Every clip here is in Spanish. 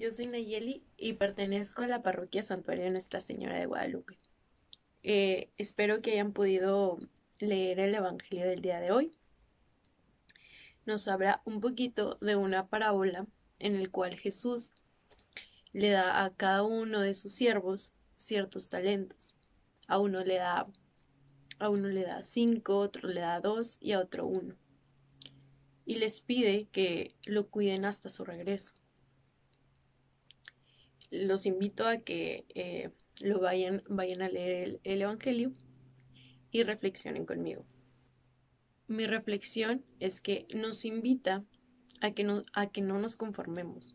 yo soy Nayeli y pertenezco a la parroquia Santuario de Nuestra Señora de Guadalupe. Eh, espero que hayan podido leer el Evangelio del día de hoy. Nos habla un poquito de una parábola en el cual Jesús le da a cada uno de sus siervos ciertos talentos. A uno le da a uno le da cinco, otro le da dos y a otro uno. Y les pide que lo cuiden hasta su regreso los invito a que eh, lo vayan, vayan a leer el, Evangelio y reflexionen conmigo. Mi reflexión es que nos invita a que, no, a que no nos conformemos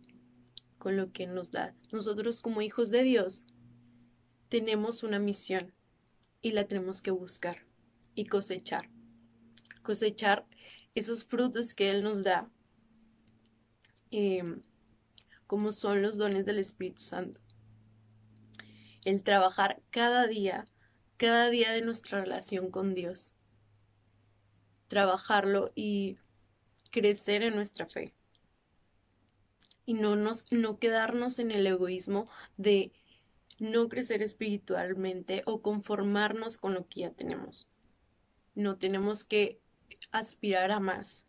con lo que nos da. Nosotros como hijos de Dios tenemos una misión y la tenemos que buscar y cosechar. Cosechar esos frutos que Él nos da. Em, como son los dones del Espíritu Santo. El trabajar cada día, cada día de nuestra relación con Dios. Trabajarlo y crecer en nuestra fe. Y no, nos, no quedarnos en el egoísmo de no crecer espiritualmente o conformarnos con lo que ya tenemos. No tenemos que aspirar a más.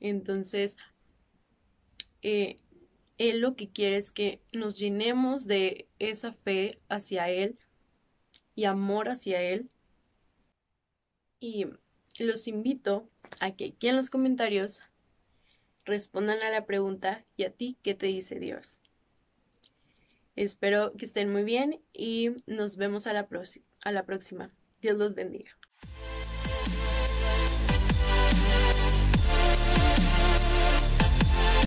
Entonces, eh, él lo que quiere es que nos llenemos de esa fe hacia Él y amor hacia Él. Y los invito a que aquí en los comentarios respondan a la pregunta ¿y a ti qué te dice Dios? Espero que estén muy bien y nos vemos a la, próxima. Dios los bendiga.